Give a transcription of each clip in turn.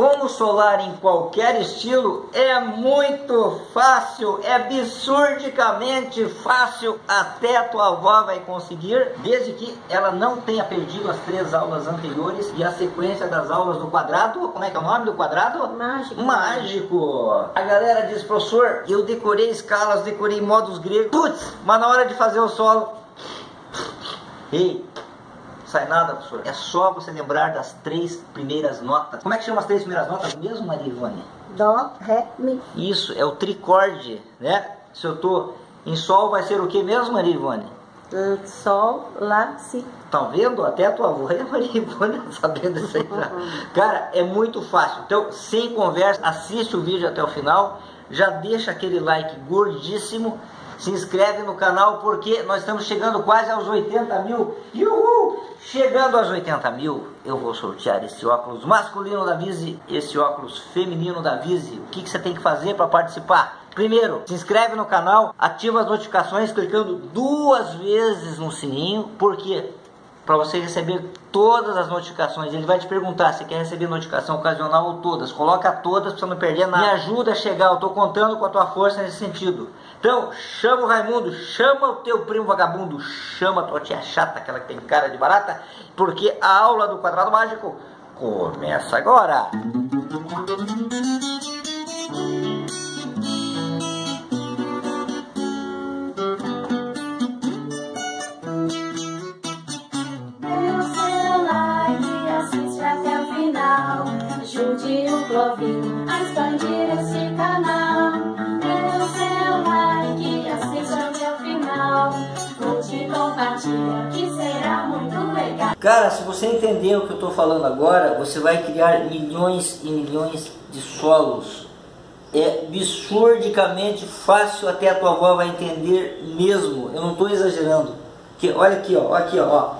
como solar em qualquer estilo é muito fácil, é absurdicamente fácil, até tua avó vai conseguir, desde que ela não tenha perdido as três aulas anteriores e a sequência das aulas do quadrado, como é que é o nome do quadrado? Mágico. Mágico. A galera diz, professor, eu decorei escalas, decorei modos gregos, putz, mas na hora de fazer o solo, ei, sai nada, professor. É só você lembrar das três primeiras notas. Como é que chama as três primeiras notas mesmo, Maria Ivone? Dó, Ré, Mi. Isso, é o tricorde, né? Se eu tô em Sol, vai ser o que mesmo, Maria Ivone? Hum, Sol, Lá, Si. Tá vendo? Até a tua avó e a Maria Ivone tá sabendo isso aí. já. Cara, é muito fácil. Então, sem conversa, assiste o vídeo até o final. Já deixa aquele like gordíssimo. Se inscreve no canal porque nós estamos chegando quase aos 80 mil. Uhul! Chegando aos 80 mil, eu vou sortear esse óculos masculino da Vise, esse óculos feminino da Vise. O que, que você tem que fazer para participar? Primeiro, se inscreve no canal, ativa as notificações clicando duas vezes no sininho, porque para você receber todas as notificações. Ele vai te perguntar se quer receber notificação ocasional ou todas. Coloca todas para não perder nada. Me ajuda a chegar, eu estou contando com a tua força nesse sentido. Então, chama o Raimundo, chama o teu primo vagabundo, chama a tua tia chata, aquela que tem cara de barata, porque a aula do quadrado mágico começa agora. Pelo Cara, se você entender o que eu estou falando agora, você vai criar milhões e milhões de solos. É absurdicamente fácil, até a tua avó vai entender mesmo. Eu não estou exagerando. Que, olha aqui, ó, aqui, ó.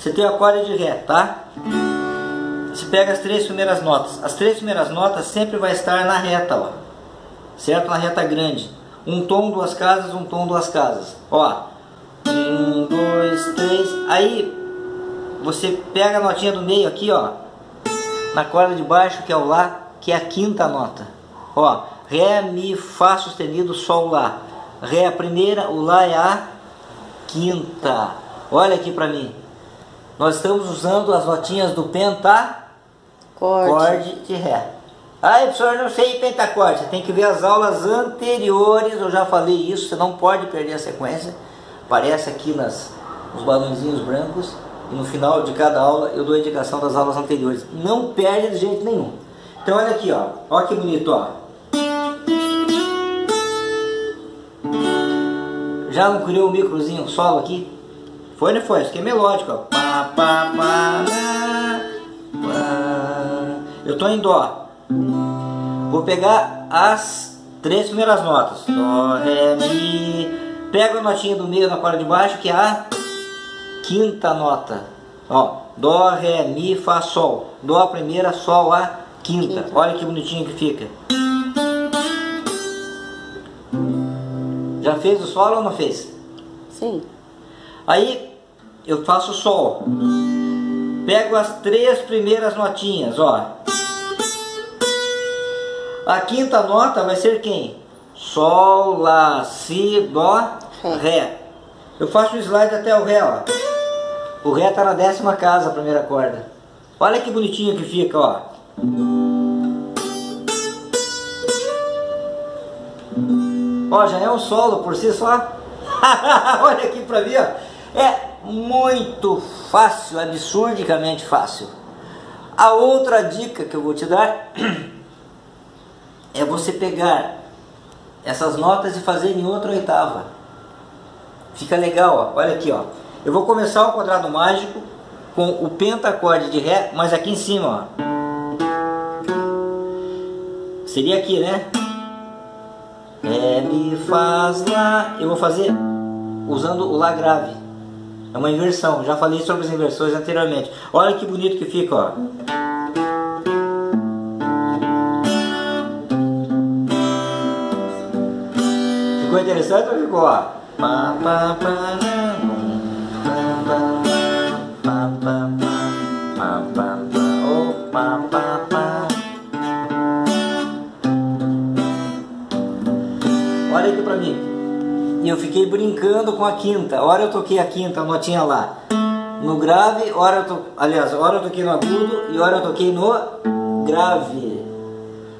Você tem o acorde de Ré, tá? Você pega as três primeiras notas. As três primeiras notas sempre vai estar na reta, ó. Certo? Na reta grande. Um tom, duas casas, um tom, duas casas. Ó. Um, dois, três. Aí você pega a notinha do meio aqui, ó. Na corda de baixo, que é o Lá, que é a quinta nota. Ó. Ré, Mi, Fá sustenido, Sol, Lá. Ré é a primeira, o Lá é a quinta. Olha aqui pra mim. Nós estamos usando as notinhas do pentacorde de Ré. Ai, professor, eu não sei pentacorde. Você tem que ver as aulas anteriores. Eu já falei isso. Você não pode perder a sequência. Aparece aqui nas, nos balãozinhos brancos. No final de cada aula eu dou a indicação das aulas anteriores. Não perde de jeito nenhum. Então olha aqui, ó. Olha que bonito, ó. Já não criou o microzinho solo aqui? Foi não foi? Isso aqui é melódico, ó. Pá, pá, pá, pá. Eu tô em dó. Vou pegar as três primeiras notas. Dó, ré, mi. Pego a notinha do meio na corda de baixo, que é a quinta nota. Ó, dó, ré, mi, fá, sol. Dó a primeira, sol a quinta. Quinta. Olha que bonitinho que fica. Já fez o solo ou não fez? Sim. Aí eu faço sol. Pego as três primeiras notinhas, ó. A quinta nota vai ser quem? Sol, Lá, Si, Dó, Ré. Ré. Eu faço o slide até o Ré, ó. O Ré tá na décima casa, a primeira corda. Olha que bonitinho que fica, ó. Ó, já é um solo por si só. Olha aqui pra mim, ó. É muito fácil, absurdicamente fácil. A outra dica que eu vou te dar é você pegar essas notas e fazer em outra oitava. Fica legal, ó. Olha aqui, ó. Eu vou começar o quadrado mágico com o pentacorde de Ré, mas aqui em cima, ó. Seria aqui, né? Ré, Mi, Faz, Lá. Eu vou fazer usando o Lá grave. É uma inversão. Já falei sobre as inversões anteriormente. Olha que bonito que fica, ó. Ficou interessante ou ficou, ó? Pá, pá, pá, eu fiquei brincando com a quinta. Hora eu toquei a quinta, a notinha lá. No grave, hora eu to... aliás, hora eu toquei no agudo e hora eu toquei no grave.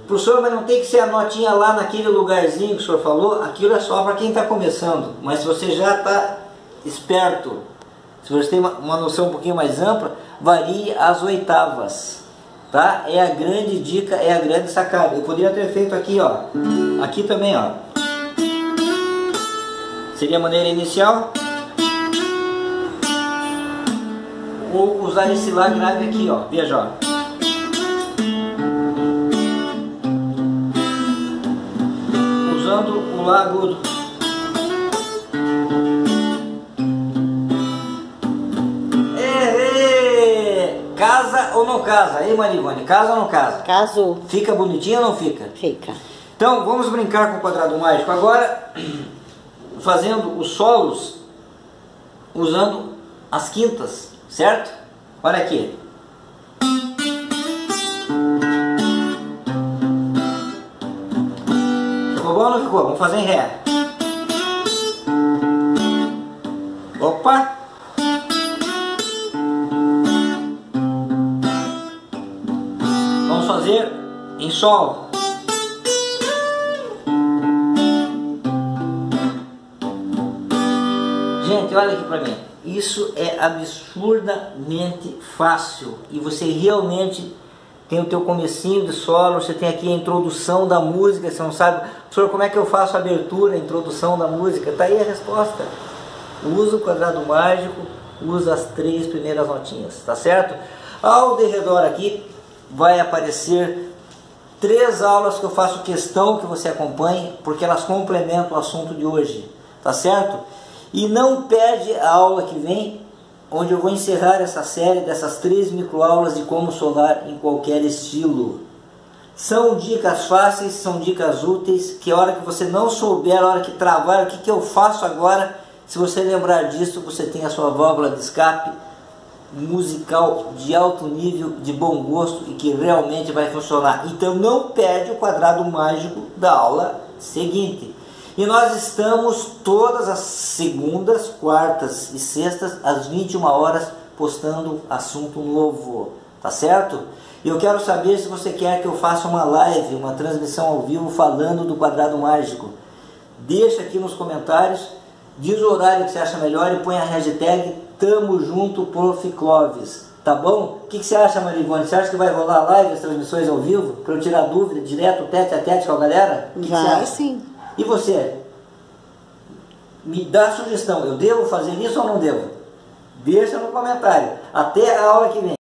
Professor, mas não tem que ser a notinha lá naquele lugarzinho que o senhor falou? Aquilo é só para quem está começando. Mas se você já está esperto, se você tem uma, uma noção um pouquinho mais ampla, varie as oitavas. Tá? É a grande dica, é a grande sacada. Eu poderia ter feito aqui, ó. Aqui também, ó. Seria a maneira inicial. Ou usar esse Lá grave aqui, ó. Veja, ó. Usando o Lá agudo. Casa ou não casa? Ei, Marivone, casa ou não casa? Casou. Fica bonitinho ou não fica? Fica. Então, vamos brincar com o quadrado mágico agora, fazendo os solos usando as quintas, certo? Olha aqui. Ficou bom ou não ficou? Vamos fazer em ré. Opa! Vamos fazer em sol. Gente, olha aqui para mim. Isso é absurdamente fácil e você realmente tem o teu comecinho de solo, você tem aqui a introdução da música, você não sabe, professor, como é que eu faço a abertura, a introdução da música? Tá aí a resposta. Usa o quadrado mágico, usa as três primeiras notinhas, tá certo? Ao derredor aqui vai aparecer três aulas que eu faço questão que você acompanhe, porque elas complementam o assunto de hoje, tá certo? E não perde a aula que vem, onde eu vou encerrar essa série dessas três microaulas de como solar em qualquer estilo. São dicas fáceis, são dicas úteis, que a hora que você não souber, a hora que travar, o que, que eu faço agora, se você lembrar disso, você tem a sua válvula de escape musical de alto nível, de bom gosto e que realmente vai funcionar. Então não perde o quadrado mágico da aula seguinte. E nós estamos todas as segundas, quartas e sextas, às 21 horas, postando assunto novo, tá certo? E eu quero saber se você quer que eu faça uma live, uma transmissão ao vivo falando do quadrado mágico. Deixa aqui nos comentários, diz o horário que você acha melhor e põe a hashtag Tamo Junto Prof. Clóvis. Tá bom? O que, que você acha, Marivone? Você acha que vai rolar live, as transmissões ao vivo? Para eu tirar dúvida direto, tete a tete com a galera? Que vai que sim. E você? Me dá sugestão, eu devo fazer isso ou não devo? Deixa no comentário. Até a aula que vem.